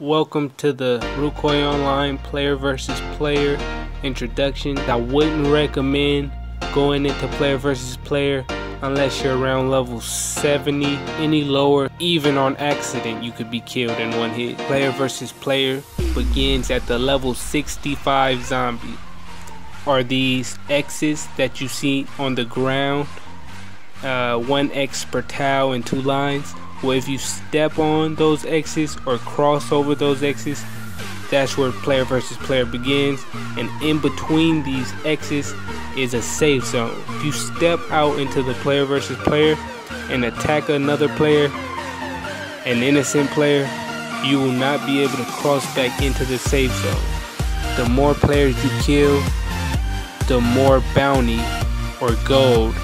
Welcome to the Rucoy Online player versus player introduction. I wouldn't recommend going into player versus player unless you're around level 70. Any lower, even on accident, you could be killed in one hit. Player versus player begins at the level 65 zombie. Are these X's that you see on the ground? Uh, one X per tile and two lines well if you step on those X's or cross over those X's that's where player versus player begins. And in between these X's is a safe zone. If you step out into the player versus player and attack another player an innocent player you will not be able to cross back into the safe zone. The more players you kill the more bounty or gold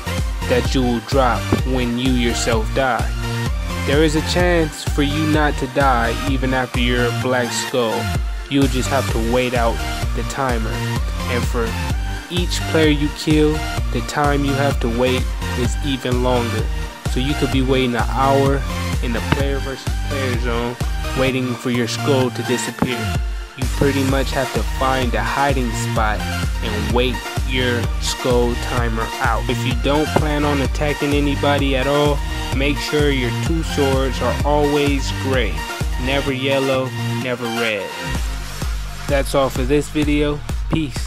that you will drop when you yourself die there is a chance for you not to die even after you're black skull. You'll just have to wait out the timer. And for each player you kill, the time you have to wait is even longer. So you could be waiting an hour in the player versus player zone waiting for your skull to disappear. You pretty much have to find a hiding spot and wait your skull timer out. If you don't plan on attacking anybody at all, Make sure your two swords are always gray, never yellow, never red. That's all for this video. Peace.